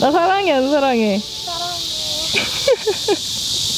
나 사랑해 안 사랑해? 사랑해.